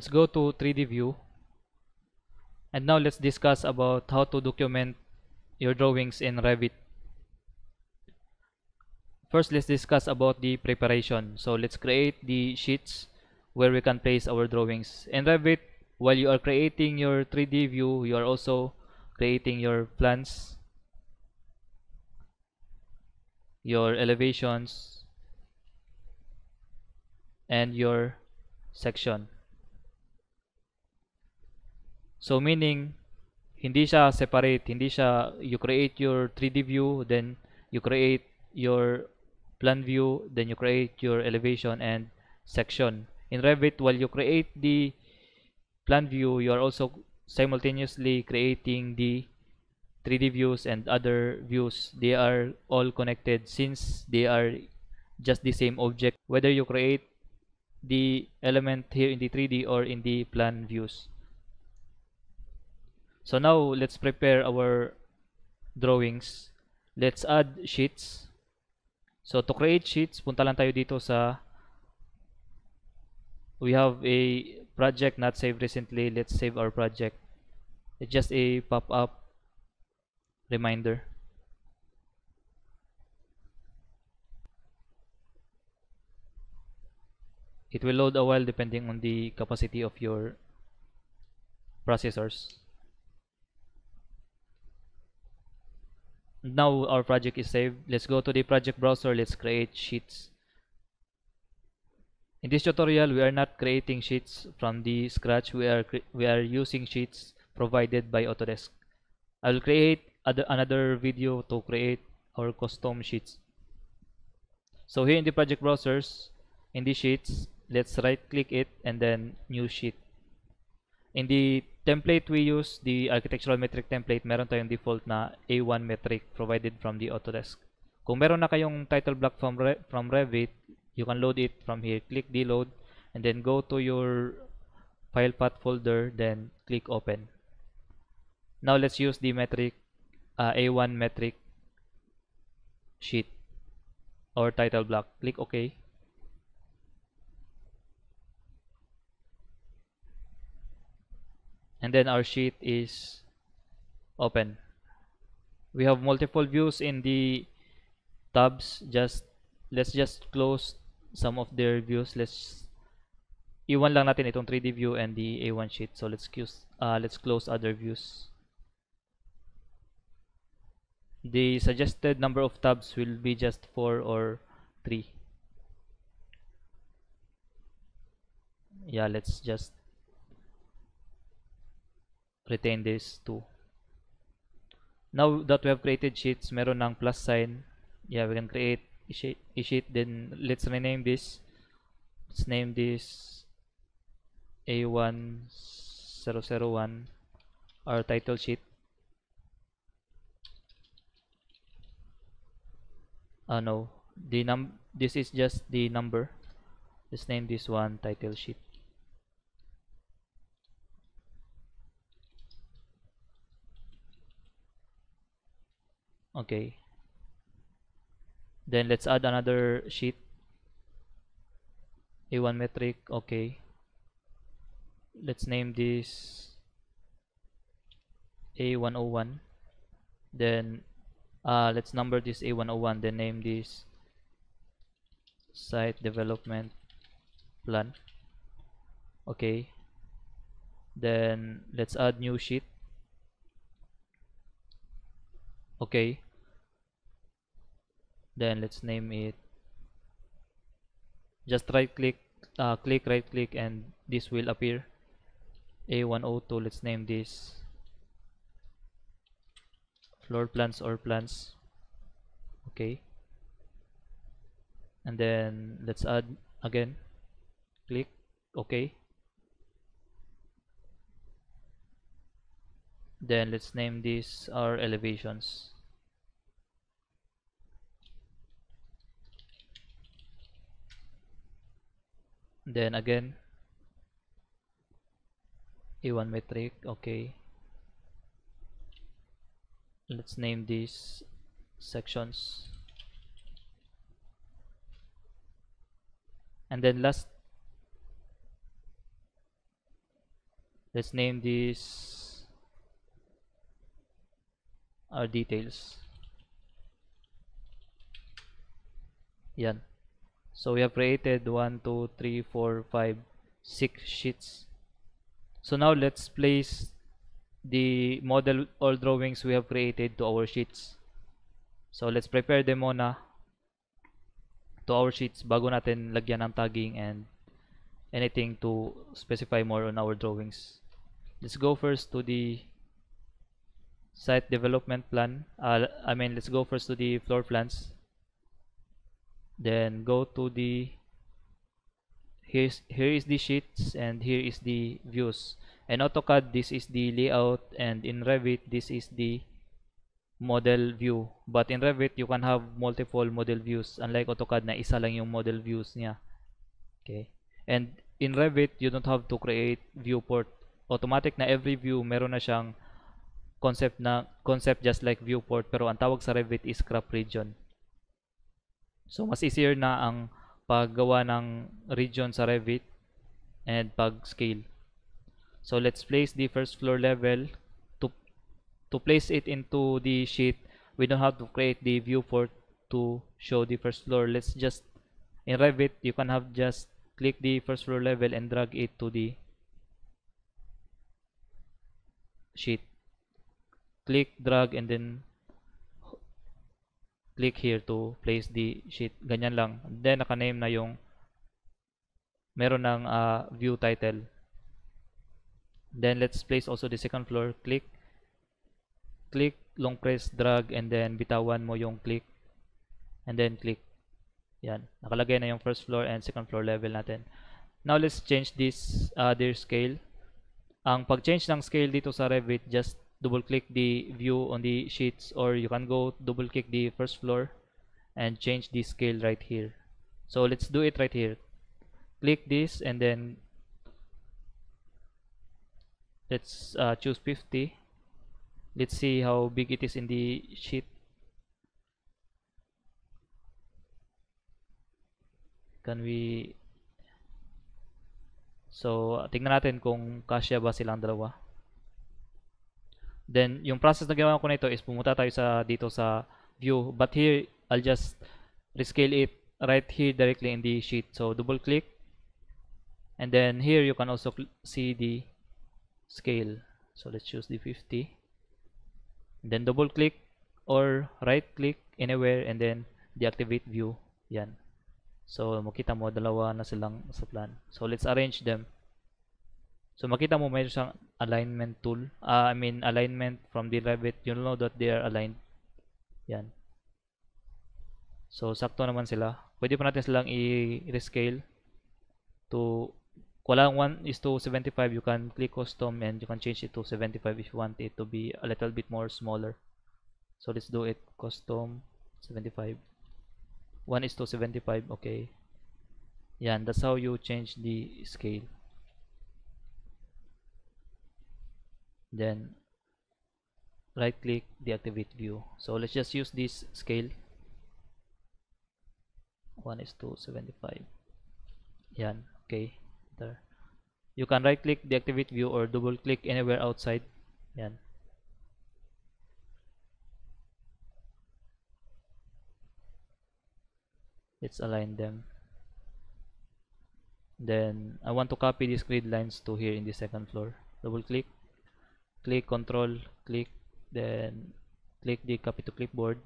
let's go to 3D view. And now let's discuss about how to document your drawings in Revit. First let's discuss about the preparation. So let's create the sheets where we can place our drawings. In Revit while you are creating your 3D view you are also creating your plans your elevations and your section So meaning hindi siya separate, hindi siya you create your 3D view, then you create your plan view, then you create your elevation and section. In Revit, while you create the plan view, you are also simultaneously creating the 3D views and other views. They are all connected since they are just the same object, whether you create the element here in the 3D or in the plan views. So now let's prepare our drawings. Let's add sheets. So to create sheets, punta lang tayo dito sa we have a project not saved recently. Let's save our project. It's just a pop-up reminder. It will load a while depending on the capacity of your processors. Now our project is saved. Let's go to the project browser. Let's create sheets. In this tutorial we are not creating sheets from the scratch. We are we are using sheets provided by Autodesk. I will create other, another video to create our custom sheets. So here in the project browsers in the sheets let's right click it and then new sheet. In the template we use, the architectural metric template, meron tayong default na A1 metric provided from the Autodesk. Kung meron na kayong title block from, Re from Revit, you can load it from here. Click load and then go to your file path folder, then click open. Now let's use the metric uh, A1 metric sheet or title block. Click OK. And then our sheet is open. We have multiple views in the tabs. Just let's just close some of their views. Let's iwan lang natin itong 3D view and the A1 sheet. So let's close uh, let's close other views. The suggested number of tabs will be just 4 or 3 yeah let's just retain this too now that we have created sheets meron ng plus sign. Yeah we can create a sheet, sheet then let's rename this. Let's name this A1001 our title sheet. Uh, no. The num this is just the number. Let's name this one title sheet okay. Then let's add another sheet. A1 metric okay. Let's name this a101 then uh, let's number this a101 then name this site development plan. Okay. Then let's add new sheet okay. Then let's name it. Just right click uh, click right click and this will appear. A102 let's name this. Floor plans or plans. Okay. And then let's add again. Click. Okay then let's name this our elevations. Then again. A1 metric okay. Let's name these sections. And then last let's name this our details. Yan. So we have created 1 2 3 4 5 6 sheets. So now let's place the model or drawings we have created to our sheets. So let's prepare them muna to our sheets bago natin lagyan ng tagging and anything to specify more on our drawings. Let's go first to the site development plan. Uh, I mean let's go first to the floor plans. Then go to the here's here is the sheets and here is the views. In AutoCAD this is the layout and in Revit this is the model view. But in Revit you can have multiple model views unlike AutoCAD na isa lang yung model views niya. Okay? And in Revit you don't have to create viewport. Automatic na every view meron na siyang concept na concept just like viewport pero ang tawag sa Revit is crop region. So mas easier na ang paggawa ng region sa Revit and pag scale so let's place the first floor level. To to place it into the sheet we don't have to create the viewport to show the first floor. Let's just in Revit you can have just click the first floor level and drag it to the sheet click drag and then click here to place the sheet. Ganyan lang. And then naka-name na yung meron ng uh, view title. Then let's place also the second floor. Click click long press drag and then bitawan mo yung click. And then click. Yan. Nakalagay na yung first floor and second floor level natin. Now let's change this uh, scale. Ang pag-change ng scale dito sa Revit just double click the view on the sheets or you can go double click the first floor and change the scale right here. So let's do it right here. Click this and then let's uh, choose 50 let's see how big it is in the sheet. Can we so tingnan natin kung kasya ba silang dalawa then yung process na ginawa ko nito is pumunta tayo sa dito sa view. But here I'll just rescale it right here directly in the sheet. So double click. And then here you can also see the scale. So let's choose the 50 then double click or right click anywhere and then deactivate view. Yan. So makita mo dalawa na silang sa plan. So let's arrange them so makita mo mayroon siyang alignment tool. Uh, I mean alignment from the Revit. You'll know that they are aligned. Yan. So sakto naman sila. Pwede pa natin silang i-rescale to walang 1 is to 75 you can click custom and you can change it to 75 if you want it to be a little bit more smaller. So let's do it. Custom 75 1 is to 75 okay. Yan. That's how you change the scale then right click deactivate view. So let's just use this scale. 1 is to 75 yan okay there. You can right click deactivate view or double click anywhere outside. Yan. Let's align them. Then I want to copy these grid lines to here in the second floor. Double click click control click then click the copy to clipboard.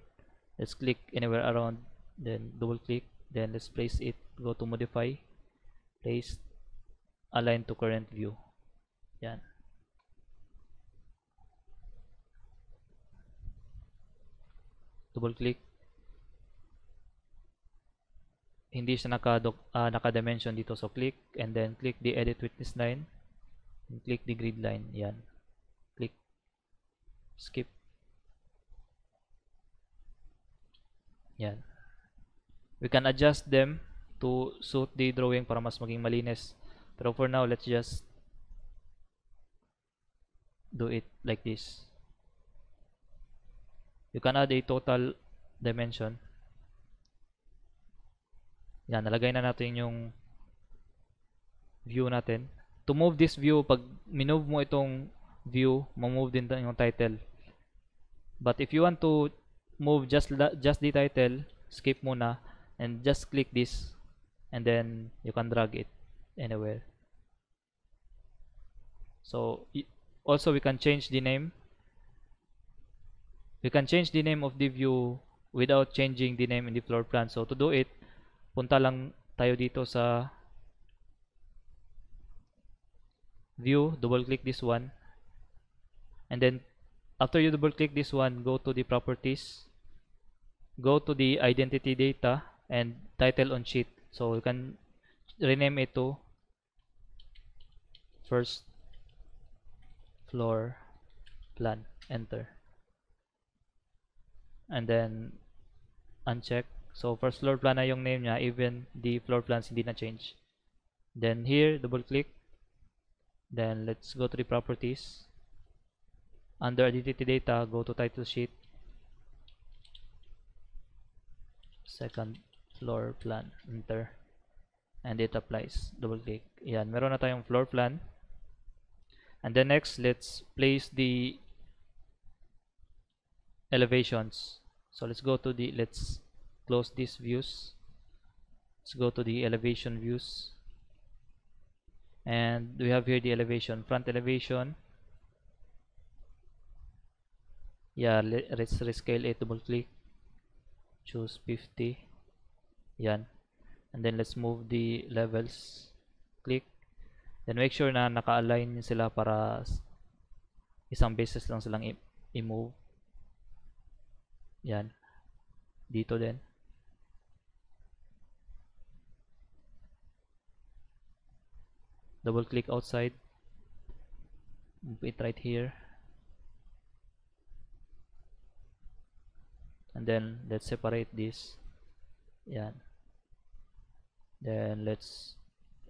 Let's click anywhere around then double click then let's place it go to modify place align to current view. Yan. Double click. Hindi siya naka, uh, naka dimension dito. So click and then click the edit witness line and click the grid line. Yan skip. Yan. We can adjust them to suit the drawing para mas maging malinis. Pero for now let's just do it like this. You can add a total dimension. Yan nalagay na natin yung view natin. To move this view, pag minove mo itong view, mamove din yung title. But if you want to move just just the title, skip muna and just click this and then you can drag it anywhere. So also we can change the name. We can change the name of the view without changing the name in the floor plan. So to do it, punta lang tayo dito sa view, double click this one. And then after you double click this one, go to the properties, go to the identity data and title on sheet. So you can rename it to first floor plan. Enter. And then uncheck. So first floor plan na yung name niya, even the floor plans hindi na change. Then here, double click. Then let's go to the properties. Under identity data, go to title sheet. Second floor plan. Enter. And it applies. Double click. Yan, meron na tayong floor plan. And then next, let's place the elevations. So let's go to the, let's close these views. Let's go to the elevation views. And we have here the elevation, front elevation. Yeah, le- let's rescale it, double click. Choose 50. Yan. And then let's move the levels. Click. Then make sure na naka-align sila para isang beses lang silang i-move. Yan. Dito din. Double click outside. Move it right here. And then let's separate this. Yan. Then let's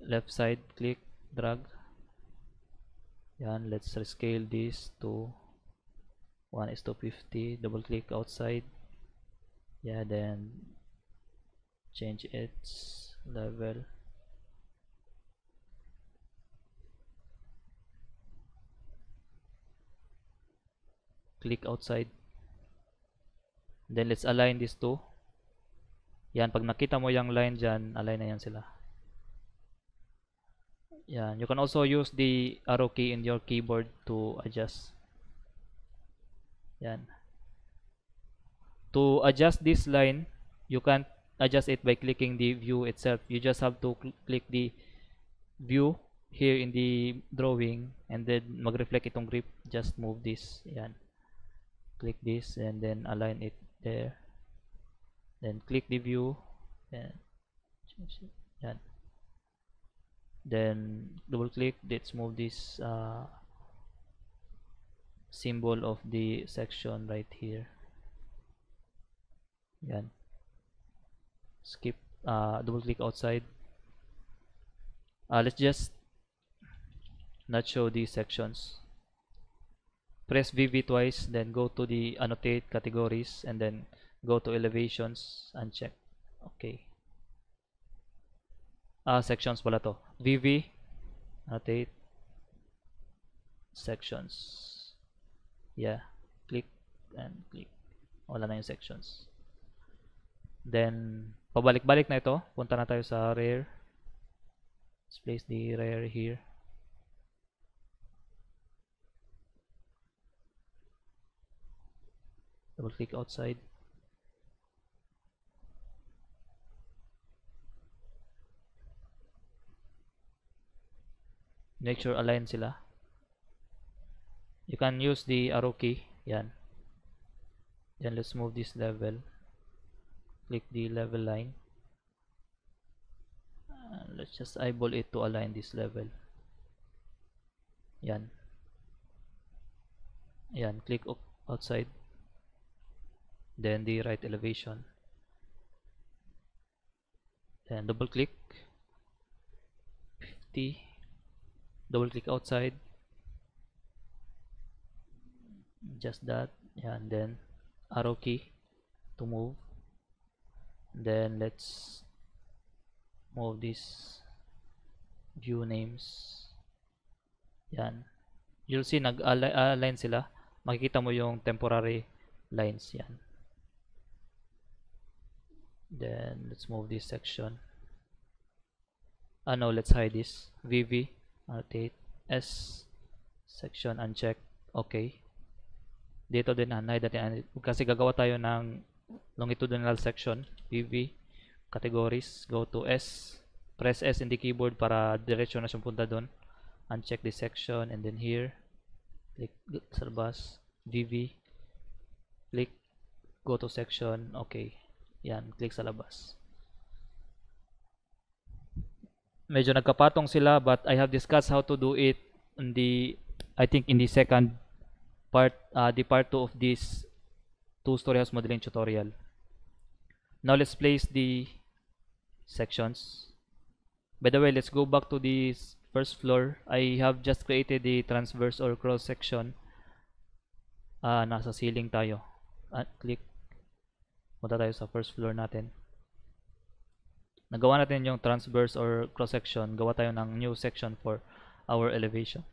left side click, drag. Yan, let's rescale this to 1 is to 50. Double click outside. Yeah, then change its level. Click outside. Then let's align these two. Yan, pag nakita mo yung line dyan, align na yan sila. Yan, you can also use the arrow key in your keyboard to adjust. Yan. To adjust this line, you can't adjust it by clicking the view itself. You just have to cl- click the view here in the drawing and then mag-reflect itong grip. Just move this. Yan. Click this and then align it there. Then click the view and change it. Then double click. Let's move this uh, symbol of the section right here. Yan. Skip. Uh, double click outside. Uh, let's just not show these sections. Press VV twice, then go to the annotate categories, and then go to elevations and check. Okay. Ah, sections pala to. VV, annotate, sections. Yeah, click and click. Wala na yung sections. Then, pabalik-balik na ito. Punta na tayo sa rear. Let's place the rear here. Double click outside. Make sure align sila. You can use the arrow key. Yan. Then let's move this level. Click the level line. Uh, let's just eyeball it to align this level. Yan. Yan. Click outside. Then the right elevation. Then double click. 50. Double click outside. Just that. And then arrow key to move. Then let's move this view names Yan. You'll see nag-align sila. Makikita mo yung temporary lines yan. Then let's move this section. Ah no, let's hide this. VV, rotate, S, section uncheck. Okay. Dito din unhide natin kasi gagawa tayo ng longitudinal section. VV, categories, go to S, press S in the keyboard para diretso na siyang punta doon. Uncheck this section and then here, click sa labas, VV, click, go to section, okay. Yan, click sa labas. Medyo nagkapatong sila but I have discussed how to do it in the I think in the second part uh, the part 2 of this two story house modeling tutorial. Now let's place the sections. By the way, let's go back to this first floor. I have just created the transverse or cross section. Ah, nasa ceiling tayo. Ah, click Punta tayo sa first floor natin. Nagawa natin yung transverse or cross section. Gawa tayo ng new section for our elevation.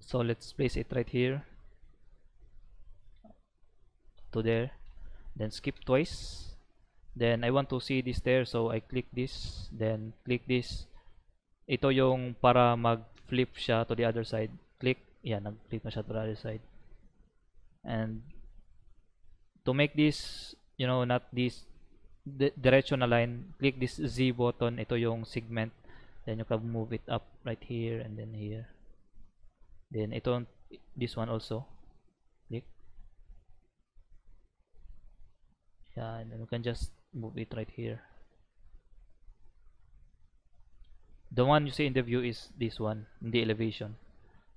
So let's place it right here. To there. Then skip twice. Then I want to see this there. So I click this. Then click this. Ito yung para mag-flip siya to the other side. Click. Yan, nag-flip na siya to the other side. And to make this you know not this di directional line click this Z button ito yung segment. Then you can move it up right here and then here. Then ito this one also. Click. Yeah and then you can just move it right here. The one you see in the view is this one in the elevation.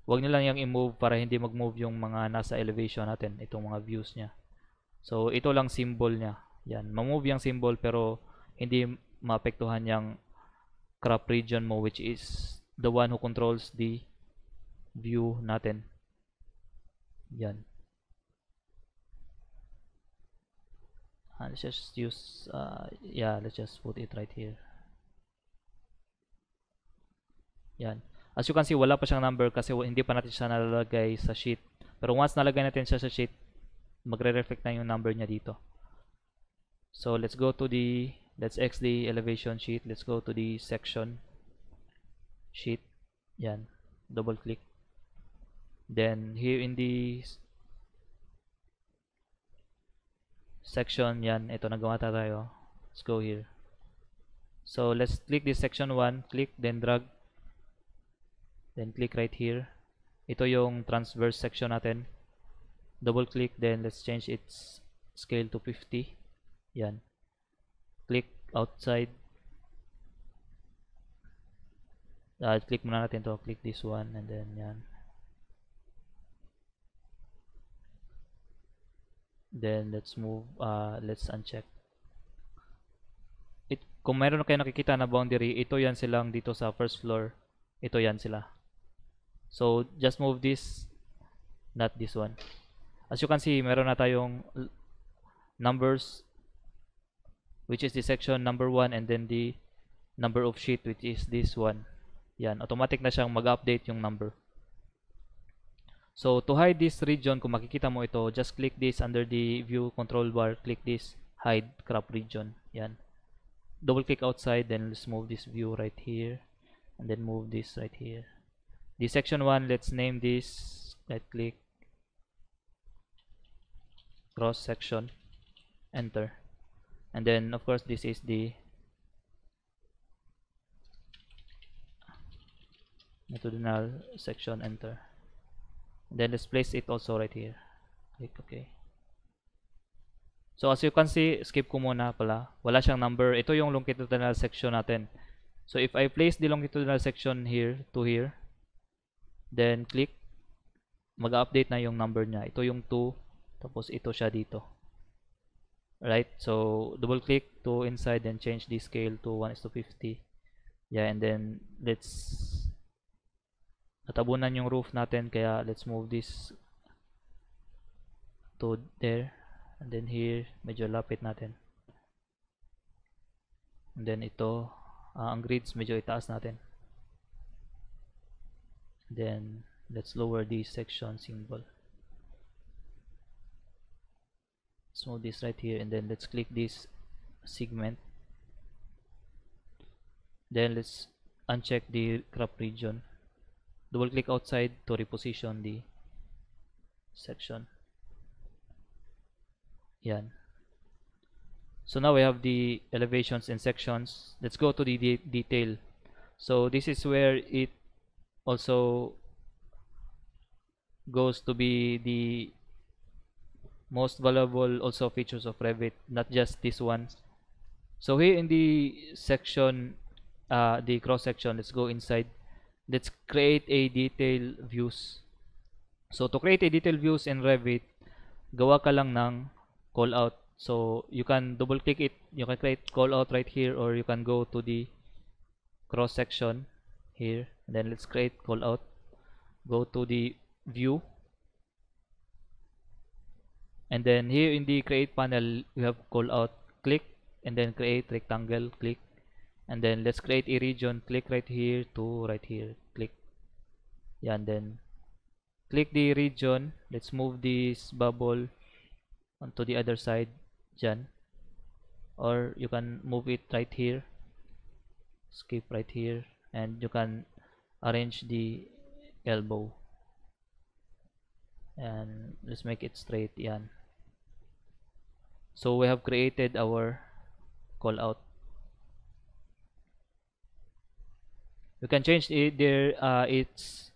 Huwag nyo lang yung i-move para hindi mag-move yung mga nasa elevation natin itong mga views nya So, ito lang symbol niya. Yan. Mamove yung symbol pero hindi maapektuhan yung crop region mo which is the one who controls the view natin. Yan. Uh, let's just use, uh, yeah, let's just put it right here. Yan. As you can see, wala pa siyang number kasi hindi pa natin siya nalalagay sa sheet. Pero once nalagay natin siya sa sheet, magre-reflect na yung number niya dito. So let's go to the let's X the elevation sheet. Let's go to the section sheet. Yan. Double click. Then here in the section, yan, ito nagawa tayo. Let's go here. So let's click this section 1, click, then drag. Then click right here. Ito yung transverse section natin double click then let's change its scale to 50 yan. Click outside. Uh, click muna natin to. Click this one and then yan. Then let's move uh, let's uncheck. It kung meron kayo nakikita na boundary ito yan silang dito sa first floor. Ito yan sila. So just move this not this one As you can see, meron na tayong numbers which is the section number 1 and then the number of sheet which is this one. Yan, automatic na siyang mag-update yung number. So, to hide this region, kung makikita mo ito, just click this under the view control bar, click this hide crop region. Yan. Double click outside, then let's move this view right here and then move this right here. The section 1, let's name this, right click, cross section enter. And then of course this is the methodinal section enter. And then let's place it also right here. Click ok. So as you can see skip ko muna pala. Wala siyang number. Ito yung longitudinal section natin. So if I place the longitudinal section here to here then click. Mag-update na yung number niya. Ito yung 2 tapos ito siya dito. Right? So, double click to inside and change the scale to 1 is to 50. Yeah, and then let's natabunan yung roof natin kaya let's move this to there and then here medyo lapit natin and then ito uh, ang grids medyo itaas natin then let's lower the section symbol let's this right here and then let's click this segment. Then let's uncheck the crop region. Double click outside to reposition the section. Yan. So now we have the elevations and sections. Let's go to the de detail. So this is where it also goes to be the most valuable also features of Revit not just this one. So here in the section uh, the cross section let's go inside. Let's create a detail views. So to create a detail views in Revit gawa ka lang ng call out. So you can double click it. You can create call out right here or you can go to the cross section here. And then let's create call out. Go to the view and then here in the create panel we have call out click and then create rectangle click. And then let's create a region click right here to right here click. Yeah and then click the region. Let's move this bubble onto the other side Jan. Or you can move it right here. Skip right here. And you can arrange the elbow. And let's make it straight yan so we have created our call out. You can change it there uh, its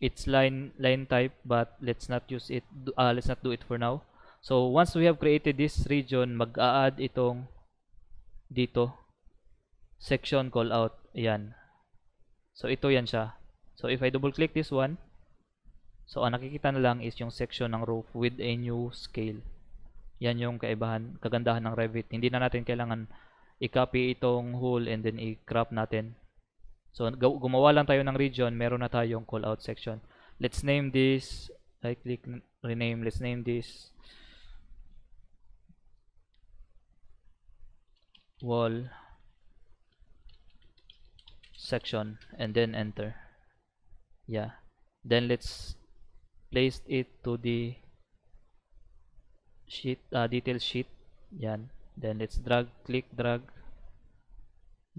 its line line type but let's not use it uh, let's not do it for now. So once we have created this region mag-a-add itong dito section call out yan. So ito yan siya. So if I double click this one so ang nakikita na lang is yung section ng roof with a new scale yan yung kaibahan kagandahan ng Revit. Hindi na natin kailangan i-copy itong whole and then i-crop natin. So gumawa lang tayo ng region meron na tayong call out section. Let's name this right click rename let's name this wall section and then enter. Yeah. Then let's place it to the sheet uh, detail sheet. Yan. Then let's drag click drag.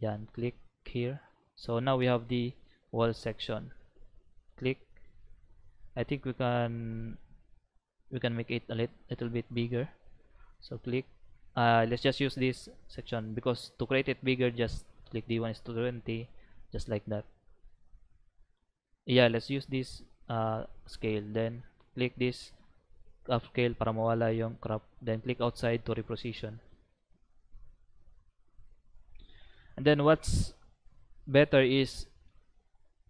Yan. Click here. So now we have the wall section. Click. I think we can we can make it a lit little bit bigger. So click. Uh, let's just use this section because to create it bigger just click d1 is to 20 just like that. Yeah let's use this uh, scale. Then click this upscale para mawala yung crop then click outside to reposition. And then what's better is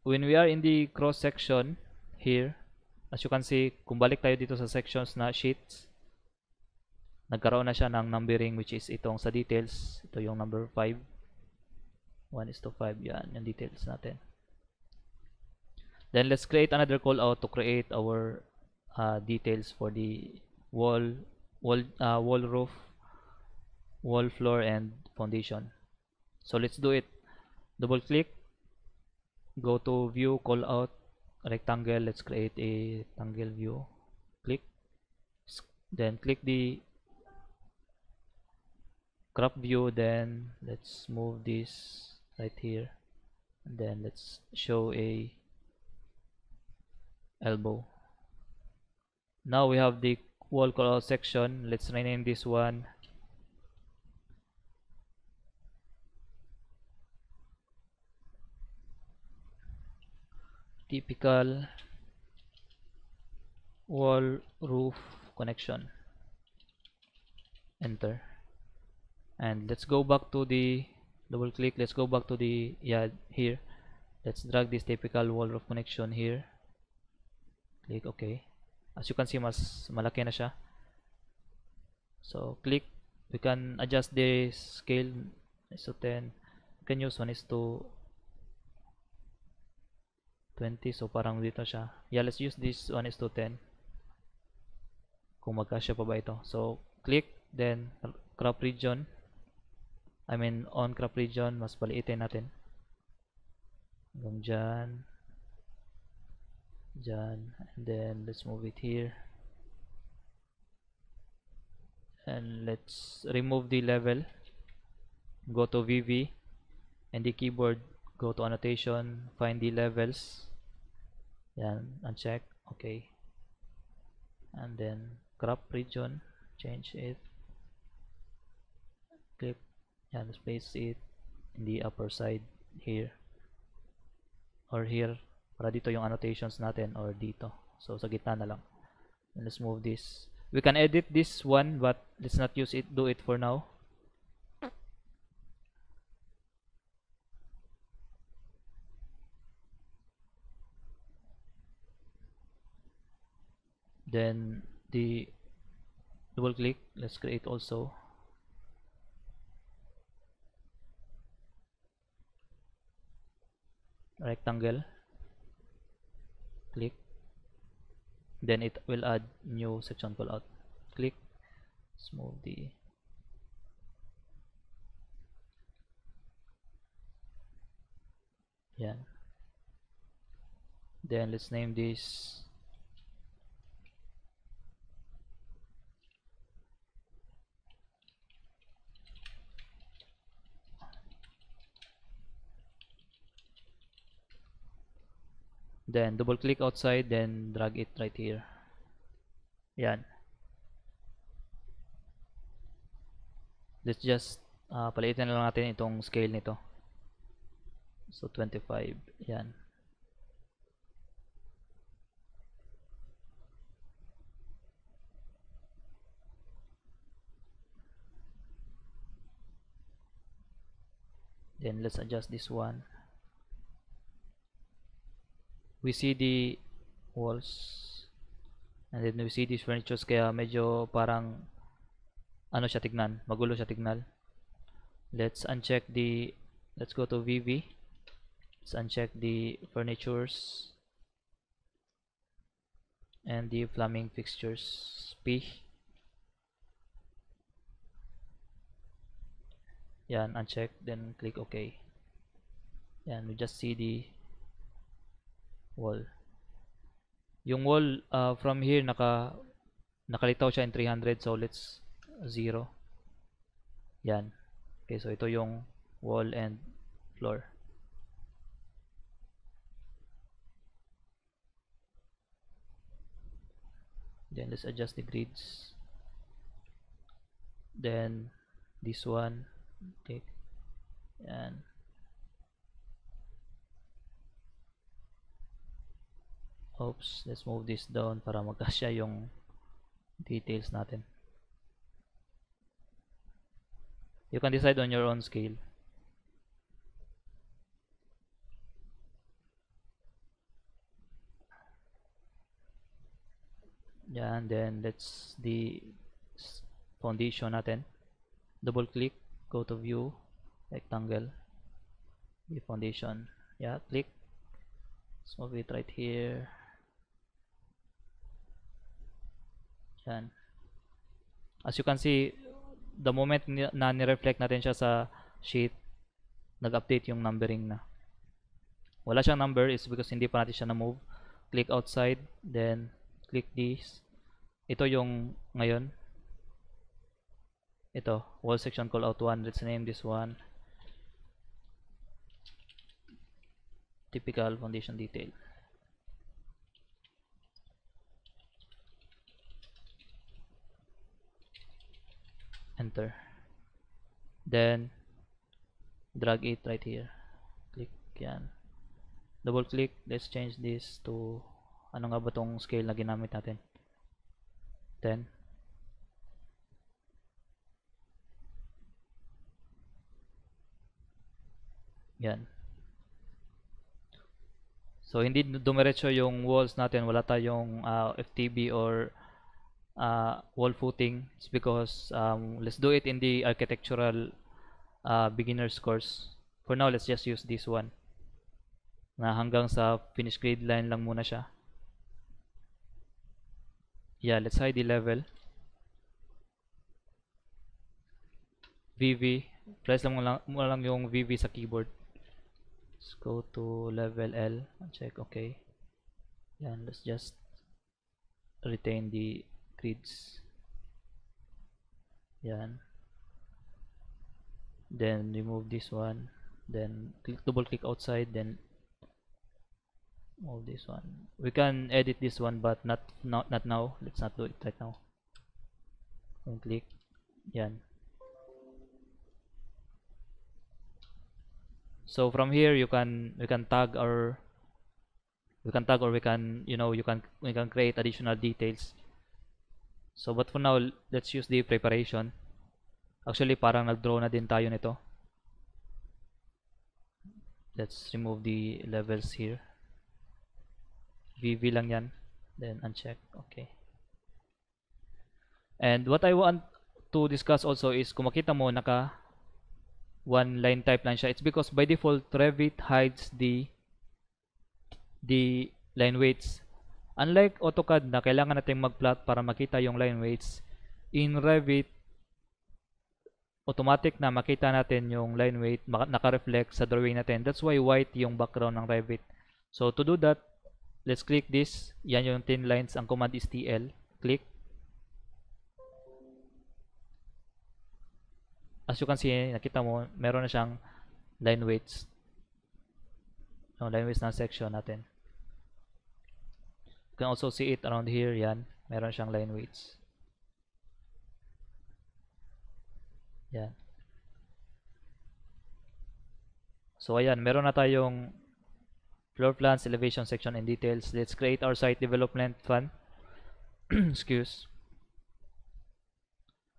when we are in the cross section here as you can see kung balik tayo dito sa sections na sheets nagkaroon na siya ng numbering which is itong sa details. Ito yung number 5 1 is to 5 yan yung details natin. Then let's create another call out to create our uh, details for the wall wall uh, wall roof wall floor and foundation. So let's do it. Double click. Go to view call out rectangle. Let's create a rectangle view. Click. Then click the crop view. Then let's move this right here. And then let's show a elbow now we have the wall color section. Let's rename this one. Typical wall roof connection. Enter. And let's go back to the double click. Let's go back to the yeah here. Let's drag this typical wall roof connection here. Click OK as you can see mas malaki na siya. So click. We can adjust the scale. Is to 10 you can use 1 is to 20 so parang dito siya. Yeah let's use this 1 is to 10 kung magkasya pa ba ito. So click. Then crop region. I mean on crop region mas paliitin natin. Hanggang dyan Dyan. And then let's move it here. And let's remove the level. Go to VV. And the keyboard, go to annotation, find the levels. and uncheck. Okay. And then crop region, change it. Click. and place it in the upper side here. Or here. Para dito yung annotations natin or dito. So sa gitna na lang. And let's move this. We can edit this one but let's not use it do it for now. Then the double click, let's create also rectangle click. Then it will add new section callout click. Smooth the yan then let's name this then double click outside then drag it right here. Yan. Let's just uh, paliitin na lang natin itong scale nito. So 25 yan. Then let's adjust this one we see the walls. And then we see these furnitures kaya medyo parang ano siya tignan? Magulo siya tignan. Let's uncheck the let's go to VV let's uncheck the furnitures. And the plumbing fixtures. P. Yan uncheck then click OK. Yan we just see the wall. Yung wall uh, from here naka nakalitaw siya in 300 so let's 0 yan. Okay so ito yung wall and floor. Then let's adjust the grids. Then this one take yan oops let's move this down para magkasya yung details natin. You can decide on your own scale. Yan then let's the foundation natin. Double click go to view rectangle the foundation. Yeah click. Let's move it right here Yan. As you can see, the moment na ni-reflect natin siya sa sheet, nag-update yung numbering na. Wala siyang number is because hindi pa natin siya na-move. Click outside, then click this. Ito yung ngayon. Ito, wall section callout 1. Let's name this one. Typical foundation detail. Enter. Then drag it right here. Click yan. Double click let's change this to ano nga ba tong scale na ginamit natin? 10 yan. So hindi dumiretso yung walls natin. Wala tayong uh, FTB or uh, wall footing. It's because um, let's do it in the architectural uh, beginners course. For now let's just use this one. Na hanggang sa finish grade line lang muna siya. Yeah let's hide the level. VV press lang mo lang yung VV sa keyboard. Let's go to level L. Check okay. Yan, let's just retain the grids. Yan. Then remove this one. Then click double click outside. Then move this one. We can edit this one, but not not not now. Let's not do it right now. Then click. Yan. So from here you can we can tag our we can tag or we can you know you can we can create additional details so but for now let's use the preparation. Actually parang nag-draw na din tayo nito. Let's remove the levels here. VV lang yan. Then uncheck. Okay. And what I want to discuss also is kung makita mo naka one line type lang siya. It's because by default Revit hides the the line weights. Unlike AutoCAD na kailangan nating mag-plot para makita yung line weights, in Revit, automatic na makita natin yung line weight naka-reflect sa drawing natin. That's why white yung background ng Revit. So to do that, let's click this. Yan yung thin lines. Ang command is TL. Click. As you can see, nakita mo, meron na siyang line weights. No, line weights na section natin. You can also see it around here, yan. Meron siyang line weights. Yan. So ayan, meron na tayong floor plans, elevation section, and details. Let's create our site development plan. Excuse.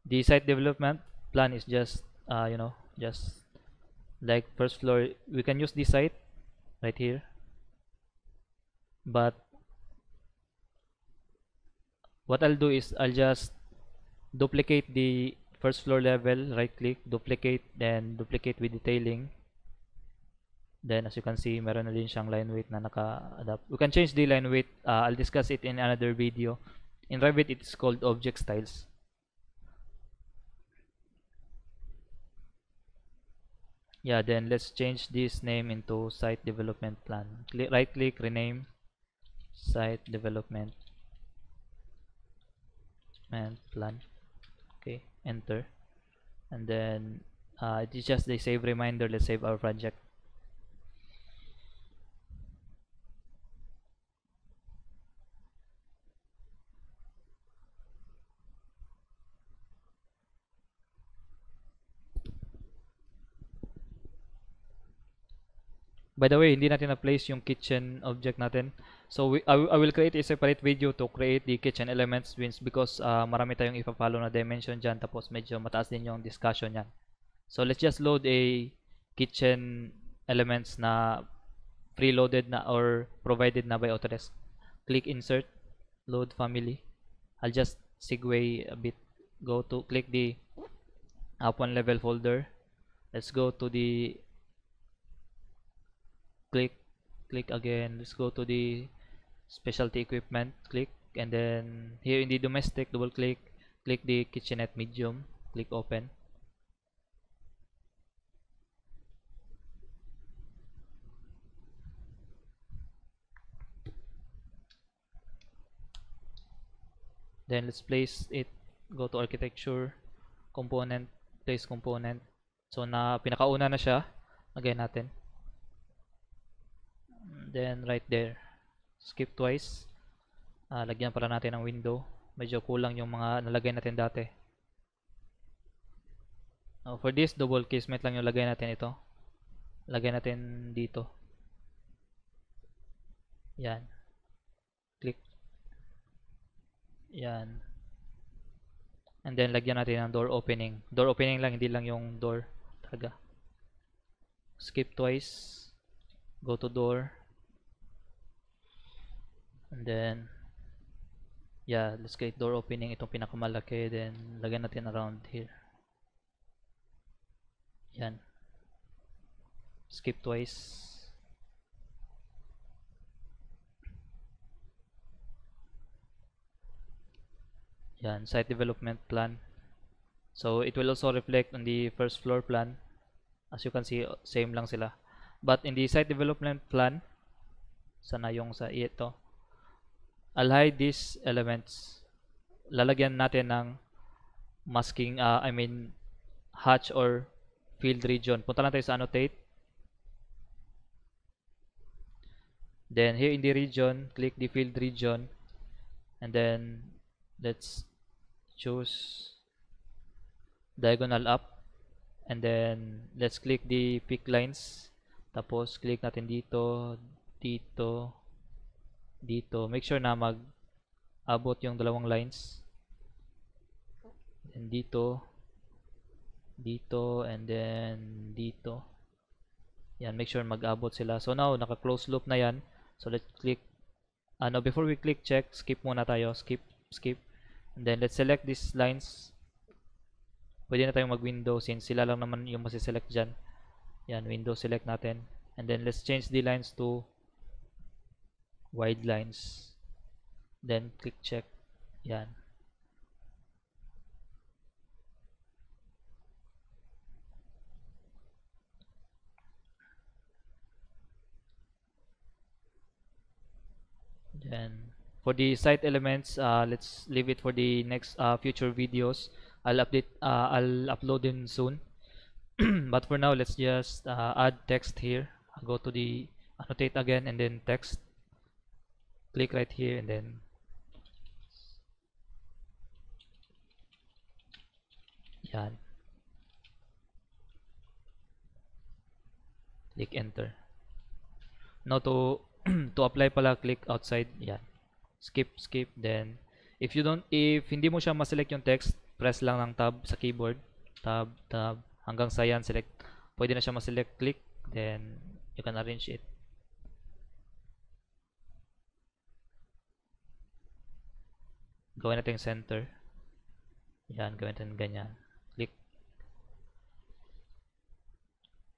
The site development plan is just, uh, you know, just like first floor. We can use this site right here. But what I'll do is I'll just duplicate the first floor level right click duplicate then duplicate with detailing. Then as you can see meron na din siyang line weight na naka-adapt. We can change the line weight uh, I'll discuss it in another video. In Revit it's called object styles. Yeah then let's change this name into site development plan. Cl right click rename site development and plan. Okay enter. And then uh, it is just the save reminder let's save our project By the way, hindi natin na-place yung kitchen object natin. So, we, I, I will create a separate video to create the kitchen elements wins because uh, marami tayong ipa-follow na dimension dyan tapos medyo mataas din yung discussion yan. So, let's just load a kitchen elements na preloaded na or provided na by Autodesk. Click Insert, Load Family. I'll just segue a bit. Go to, click the up one level folder. Let's go to the click click again. Let's go to the specialty equipment click and then here in the domestic double click click the kitchenette medium click open. Then let's place it go to architecture component place component. So na pinakauna na siya. Lagay natin then right there. Skip twice. Uh, lagyan para natin ng window. Medyo kulang yung mga nalagay natin dati. Uh, for this double casement lang yung lagay natin ito. Lagay natin dito. Yan. Click. Yan. And then lagyan natin ng door opening. Door opening lang hindi lang yung door talaga. Skip twice. Go to door and then yeah let's get door opening. Itong pinakamalaki. Then lagyan natin around here. Yan. Skip twice. Yan site development plan. So it will also reflect on the first floor plan. As you can see same lang sila. But in the site development plan sana yung sa ito Hide these elements. Lalagyan natin ng masking, uh, I mean, hatch or field region. Punta lang tayo sa annotate. Then here in the region, click the field region. And then let's choose diagonal up. And then let's click the pick lines. Tapos click natin dito, dito, dito. Make sure na mag abot yung dalawang lines. And dito, dito, and then dito. Yan, make sure mag-abot sila. So now, naka-close loop na yan. So let's click, ano, before we click check, skip muna tayo. Skip, skip. And then let's select these lines. Pwede na tayong mag-window since sila lang naman yung masiselect dyan. Yan, window select natin. And then let's change the lines to wide lines. Then click check. Yan. Then for the site elements, uh, let's leave it for the next uh, future videos. I'll update, uh, I'll upload them soon. but for now, let's just uh, add text here. I'll go to the annotate again and then text. Click right here and then yan. Click enter. Now to to apply pala click outside yan. Skip skip then if you don't if hindi mo siya ma-select yung text press lang ng tab sa keyboard. Tab tab. Hanggang sa yan select. Pwede na siya ma-select click then you can arrange it gawin natin yung center. Yan gawin natin ganyan. Click.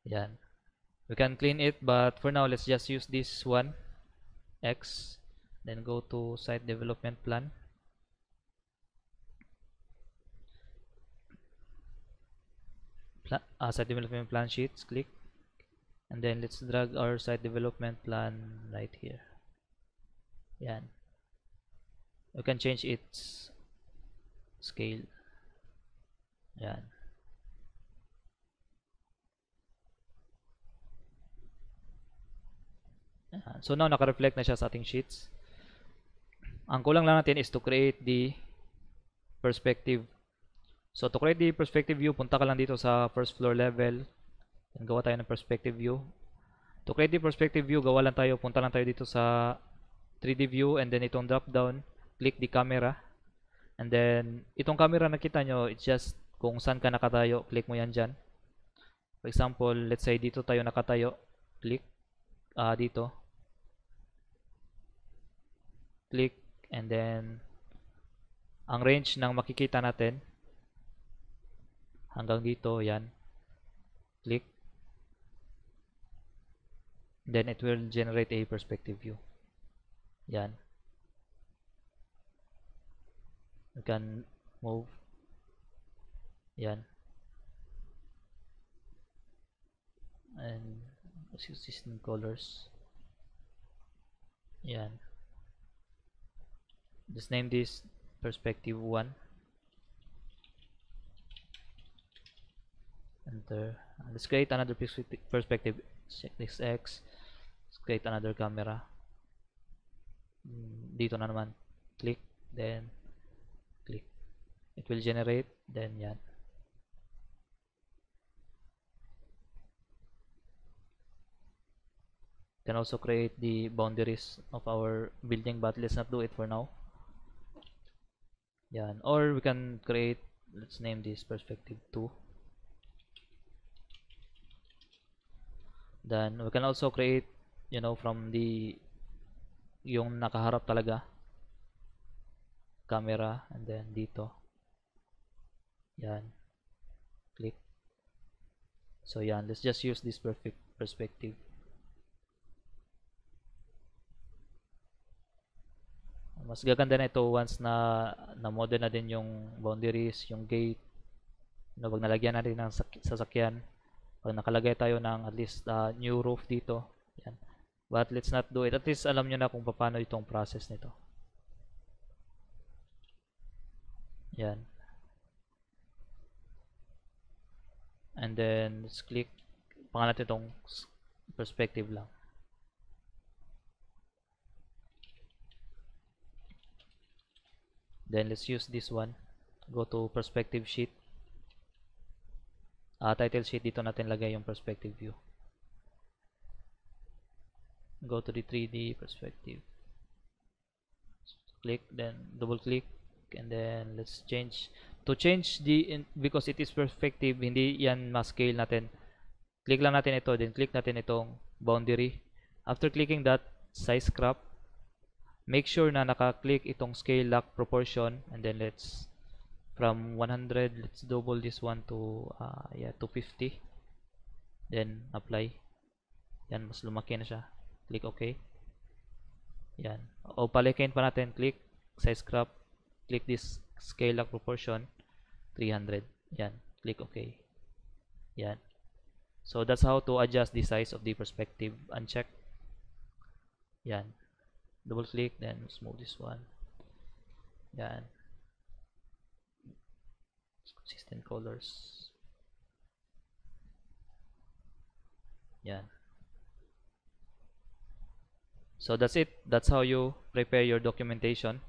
Yan. We can clean it but for now let's just use this one. X then go to site development plan. Pla uh, site development plan sheets click. And then let's drag our site development plan right here. Yan we can change its scale yan Ayan. So now naka-reflect na siya sa ating sheets. Ang kulang lang natin is to create the perspective. So to create the perspective view, punta ka lang dito sa first floor level. And gawa tayo ng perspective view. To create the perspective view, gawa lang tayo, punta lang tayo dito sa 3D view and then itong drop down, click the camera. And then itong camera nakita nyo, it's just kung saan ka nakatayo, click mo yan dyan. For example, let's say dito tayo nakatayo, click uh, dito. Click and then ang range ng makikita natin hanggang dito yan. Click. Then it will generate a perspective view. Yan you can move. Yan. And system colors? Yan. Just name this perspective 1 enter. Uh, let's create another perspective. This X. Let's create another camera. Mm, dito na naman. Click then it will generate then yan. Can also create the boundaries of our building but let's not do it for now. Yan. Or we can create let's name this perspective 2 then we can also create you know from the yung nakaharap talaga. Camera and then dito yan click so yan let's just use this perfect perspective mas gaganda na ito once na na-model na din yung boundaries, yung gate. No, pag nalagyan natin ng sasakyan, pag nakalagay tayo ng at least uh, new roof dito, yan. But let's not do it. At least alam nyo na kung paano itong process nito. Yan. And then, let's click. Pangalan itong perspective lang. Then, let's use this one. Go to perspective sheet. Ah, title sheet. Dito natin lagay yung perspective view. Go to the 3D perspective. Click, then double click, and then let's change. To change the, in, because it is perspective, hindi yan ma-scale natin. Click lang natin ito, then click natin itong boundary. After clicking that, size crop. Make sure na naka-click itong scale lock proportion, and then let's from 100 let's double this one to uh, yeah 250 then apply. Yan mas lumaki na siya. Click OK. Yan. O palikin pa natin. Click size crop. Click this scale lock proportion 300 yan. Click OK. Yan. So that's how to adjust the size of the perspective. Uncheck. Yan. Double click then let's move this one. Yan. Consistent colors. Yan. So that's it. That's how you prepare your documentation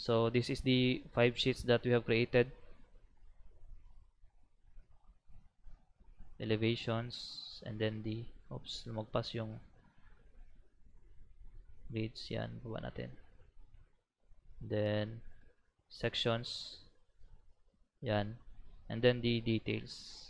so this is the five sheets that we have created. Elevations and then the oops lumagpas yung grids. Yan baba natin. Then sections. Yan. And then the details